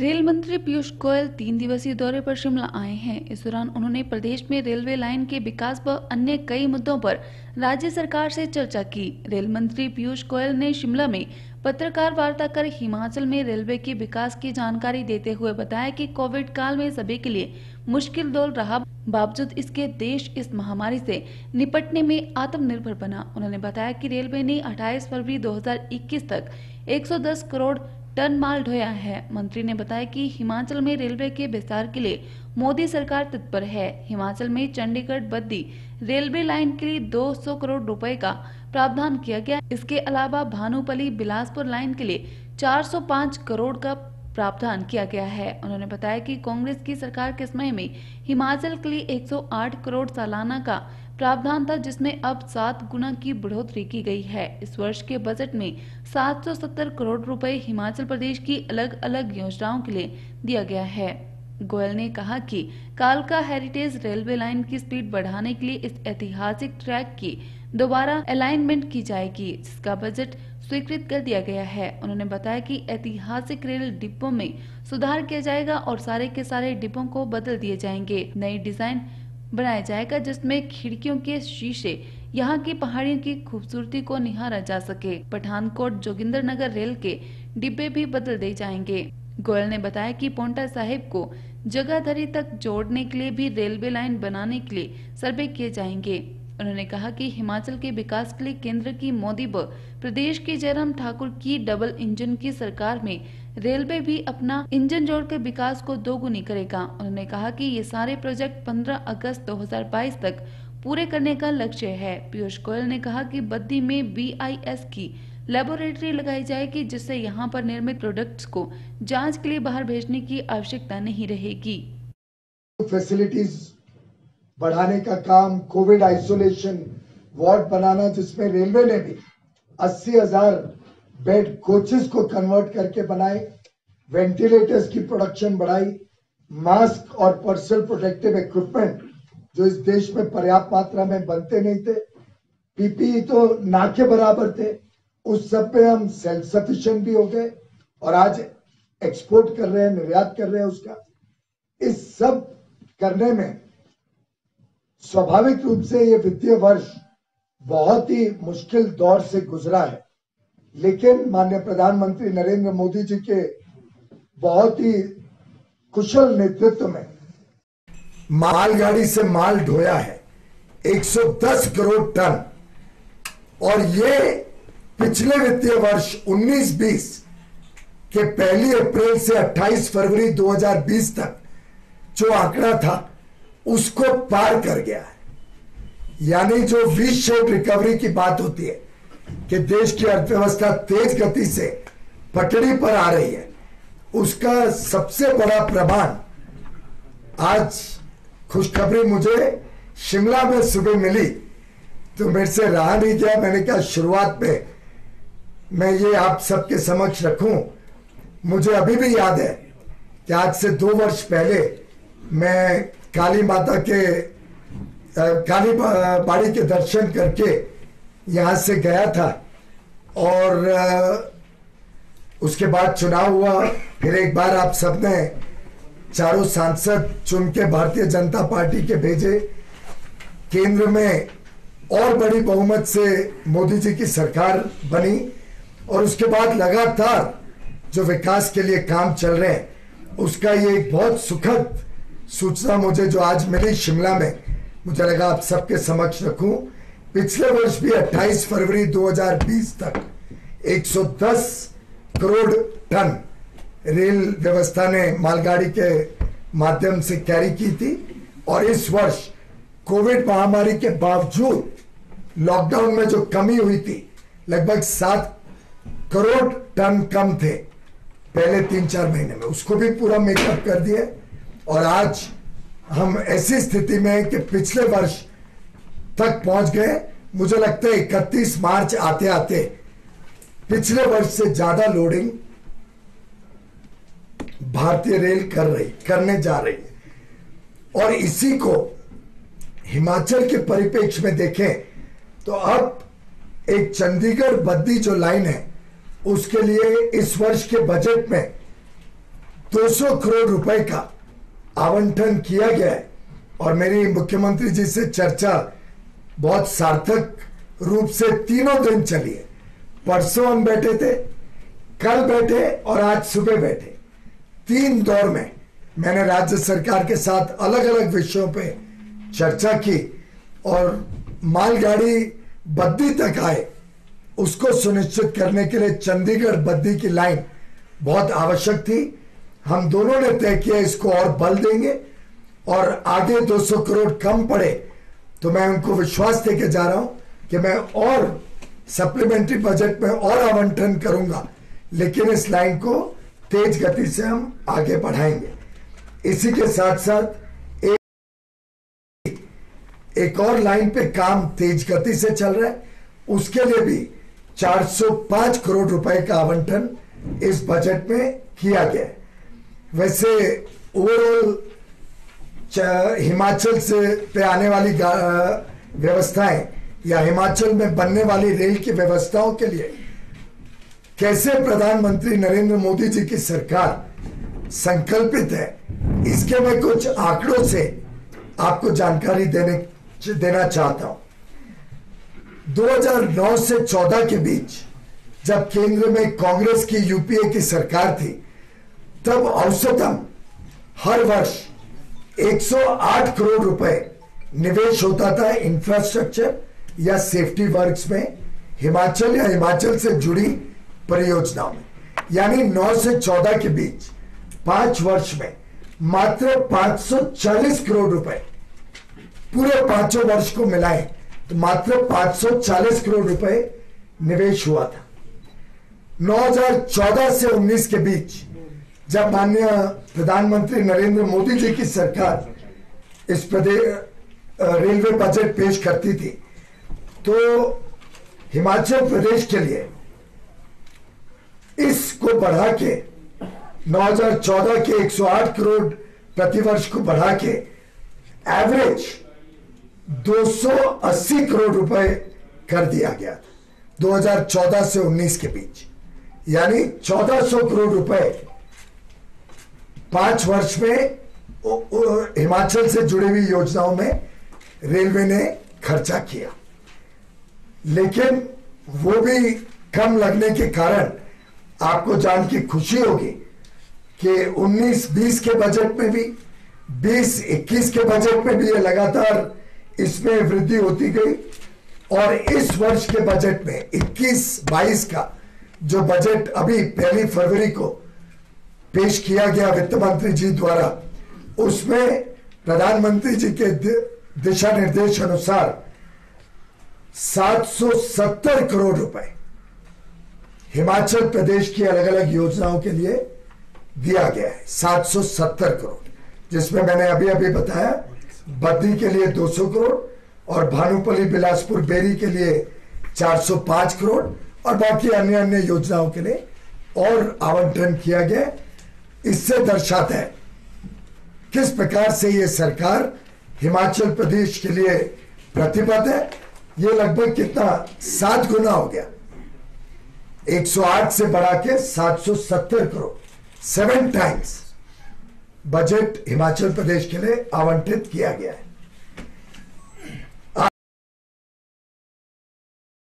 Rail मंत्री पीयूष गोयल तीन दिवसीय दौरे पर शिमला आए हैं। इस दौरान उन्होंने प्रदेश में रेलवे लाइन के विकास व अन्य कई मुद्दों पर राज्य सरकार से चर्चा की। रेल मंत्री पीयूष गोयल ने शिमला में पत्रकार वार्ता कर हिमाचल में रेलवे के विकास की जानकारी देते हुए बताया कि कोविड काल में सभी के लिए मुश्किल दौर रहा, बावजूद इसके देश इस महामारी से निपटने में आत्मनिर्भर बना। उन्होंने बताया कि रेलवे ने 28 फरवरी 2021 तक 110 करोड़ टन माल ढोया है। मंत्री ने बताया कि हिमाचल में रेलवे के विस्तार के लिए मोदी सरकार तत्पर है। हिमाचल में चंडीगढ़ बद्दी रेलवे लाइन के लिए 200 करोड़ रुपए का प्रावधान किया गया। इसके अलावा भानुपली बिलासपुर लाइन के लिए 405 करोड़ का प्रावधान किया गया है। उन्होंने बताया कि कांग्रेस की सरकार के समय में हिमाचल के लिए 108 करोड़ सालाना का प्रावधान था, जिसमें अब सात गुना की बढ़ोतरी की गई है। इस वर्ष के बजट में 770 करोड़ रुपए हिमाचल प्रदेश की अलग अलग योजनाओं के लिए दिया गया है। गोयल ने कहा कि कालका हेरिटेज रेलवे लाइन की स्पीड बढ़ाने के लिए इस ऐतिहासिक ट्रैक की दोबारा अलाइनमेंट की जाएगी, जिसका बजट स्वीकृत कर दिया गया है। उन्होंने बताया कि ऐतिहासिक रेल डिब्बों में सुधार किया जाएगा और सारे के सारे डिब्बों को बदल दिए जाएँगे। नई डिज़ाइन बनाया जाएगा जिसमें खिड़कियों के शीशे, यहाँ की पहाड़ियों की खूबसूरती को निहारा जा सके। पठानकोट जोगिंदर नगर रेल के डिब्बे भी बदल दिए जाएँगे। गोयल ने बताया कि पोंटा साहिब को जगहधरी तक जोड़ने के लिए भी रेलवे लाइन बनाने के लिए सर्वे किए जाएँगे। उन्होंने कहा कि हिमाचल के विकास के लिए केंद्र की मोदी व प्रदेश की जयराम ठाकुर की डबल इंजन की सरकार में रेलवे भी अपना इंजन जोड़कर विकास को दोगुनी करेगा। उन्होंने कहा कि ये सारे प्रोजेक्ट 15 अगस्त 2022 तक पूरे करने का लक्ष्य है। पीयूष गोयल ने कहा कि बद्दी में बीआईएस की लेबोरेटरी लगाई जाएगी, जिससे यहाँ पर निर्मित प्रोडक्ट्स को जाँच के लिए बाहर भेजने की आवश्यकता नहीं रहेगी। फैसिलिटीज़ बढ़ाने का काम, कोविड आइसोलेशन वार्ड बनाना, जिसमें रेलवे ने भी अस्सी हज़ार बेड कोचेस को कन्वर्ट करके बनाए, वेंटिलेटर्स की प्रोडक्शन बढ़ाई, मास्क और पर्सनल प्रोटेक्टिव इक्विपमेंट, जो इस देश में पर्याप्त मात्रा में बनते नहीं थे, पीपीई तो ना के बराबर थे, उस सब पे हम सेल्फ सफिशिएंट भी हो गए, और आज एक्सपोर्ट कर रहे हैं, निर्यात कर रहे हैं उसका। इस सब करने में स्वाभाविक रूप से ये वित्तीय वर्ष बहुत ही मुश्किल दौर से गुजरा है। लेकिन माननीय प्रधानमंत्री नरेंद्र मोदी जी के बहुत ही कुशल नेतृत्व में मालगाड़ी से माल ढोया है 110 करोड़ टन। और ये पिछले वित्तीय वर्ष 19-20 के पहली अप्रैल से 28 फरवरी 2020 तक जो आंकड़ा था उसको पार कर गया है। यानी जो वी शेप रिकवरी की बात होती है कि देश की अर्थव्यवस्था तेज गति से पटरी पर आ रही है, उसका सबसे बड़ा प्रमाण आज खुशखबरी मुझे शिमला में सुबह मिली तो मेरे से रहा नहीं गया। मैंने कहा, शुरुआत में मैं ये आप सबके समक्ष रखूँ। मुझे अभी भी याद है कि आज से दो वर्ष पहले मैं काली माता के काली बाड़ी के दर्शन करके यहाँ से गया था। और उसके बाद चुनाव हुआ। फिर एक बार आप सबने चारों सांसद चुन के भारतीय जनता पार्टी के भेजे। केंद्र में और बड़ी बहुमत से मोदी जी की सरकार बनी। और उसके बाद लगातार जो विकास के लिए काम चल रहे हैं, उसका ये एक बहुत सुखद सूचना मुझे जो आज मिली शिमला में, मुझे लगा आप सबके समक्ष रखूँ। पिछले वर्ष भी 28 फरवरी 2020 तक 110 करोड़ टन रेल व्यवस्था ने मालगाड़ी के माध्यम से कैरी की थी और इस वर्ष कोविड महामारी के बावजूद लॉकडाउन में जो कमी हुई थी, लगभग सात करोड़ टन कम थे पहले तीन चार महीने में। उसको भी पूरा मेकअप कर दिए। और आज हम ऐसी स्थिति में कि पिछले वर्ष तक पहुँच गए। मुझे लगता है इकतीस मार्च आते आते पिछले वर्ष से ज़्यादा लोडिंग भारतीय रेल कर रही, करने जा रही है। और इसी को हिमाचल के परिप्रेक्ष्य में देखें तो अब एक चंडीगढ़ बद्दी जो लाइन है, उसके लिए इस वर्ष के बजट में 200 करोड़ रुपए का आवंटन किया गया है और मेरी मुख्यमंत्री जी से चर्चा बहुत सार्थक रूप से तीनों दिन चली है। परसों हम बैठे थे, कल बैठे और आज सुबह बैठे। तीन दौर में मैंने राज्य सरकार के साथ अलग अलग विषयों पे चर्चा की और मालगाड़ी बद्दी तक आए। उसको सुनिश्चित करने के लिए चंडीगढ़ बद्दी की लाइन बहुत आवश्यक थी। हम दोनों ने तय किया इसको और बल देंगे और आगे 200 करोड़ कम पड़े। तो मैं उनको विश्वास देके जा रहा हूँ कि मैं और सप्लीमेंट्री बजट में और आवंटन करूँगा। लेकिन इस लाइन को तेज गति से हम आगे बढ़ाएँगे। इसी के साथ साथ एक एक और लाइन पे काम तेज गति से चल रहा है। उसके लिए भी 405 करोड़ रुपए का आवंटन इस बजट में किया गया है। वैसे ओवरऑल हिमाचल से पे आने वाली व्यवस्थाएँ या हिमाचल में बनने वाली रेल की व्यवस्थाओं के लिए कैसे प्रधानमंत्री नरेंद्र मोदी जी की सरकार संकल्पित है, इसके मैं कुछ आंकड़ों से आपको जानकारी देने, देना चाहता हूँ। 2009 से 14 के बीच जब केंद्र में कांग्रेस की यूपीए की सरकार थी तब औसतम हर वर्ष 108 करोड़ रुपए निवेश होता था इंफ्रास्ट्रक्चर या सेफ्टी वर्क्स में, हिमाचल या हिमाचल से जुड़ी परियोजनाओं में। यानी 9 से 14 के बीच पाँच वर्ष में मात्र 540 करोड़ रुपए। पूरे पाँचों वर्ष को मिलाए तो मात्र 540 करोड़ रुपए निवेश हुआ था। 2014 से 19 के बीच जब माननीय प्रधानमंत्री नरेंद्र मोदी जी की सरकार इस प्रदेश रेलवे बजट पेश करती थी तो हिमाचल प्रदेश के लिए इसको बढ़ा के 2014 के 108 करोड़ प्रतिवर्ष को बढ़ा के एवरेज 280 करोड़ रुपए कर दिया गया 2014 से 19 के बीच। यानी 1400 करोड़ रुपए पाँच वर्ष में हिमाचल से जुड़ी हुई योजनाओं में रेलवे ने खर्चा किया। लेकिन वो भी कम लगने के कारण आपको जान के खुशी होगी कि 19-20 के बजट में भी 20-21 के बजट में भी ये लगातार इसमें वृद्धि होती गई और इस वर्ष के बजट में 21-22 का जो बजट अभी पहली फरवरी को पेश किया गया वित्त मंत्री जी द्वारा। उसमें प्रधानमंत्री जी के दिशा निर्देश अनुसार 770 करोड़ रुपए हिमाचल प्रदेश की अलग अलग योजनाओं के लिए दिया गया है 770 करोड़, जिसमें मैंने अभी अभी बताया, बद्दी के लिए 200 करोड़ और भानुपली बिलासपुर, बेरी के लिए 405 करोड़ और बाकी अन्य अन्य योजनाओं के लिए और आवंटन किया गया इससे दर्शाता है। किस प्रकार से ये सरकार हिमाचल प्रदेश के लिए प्रतिबद्ध है, ये लगभग कितना? सात गुना हो गया। 108 से बढ़ा के 770 crore. Seven times budget Himachal Pradesh के लिए आवंटित किया गया है।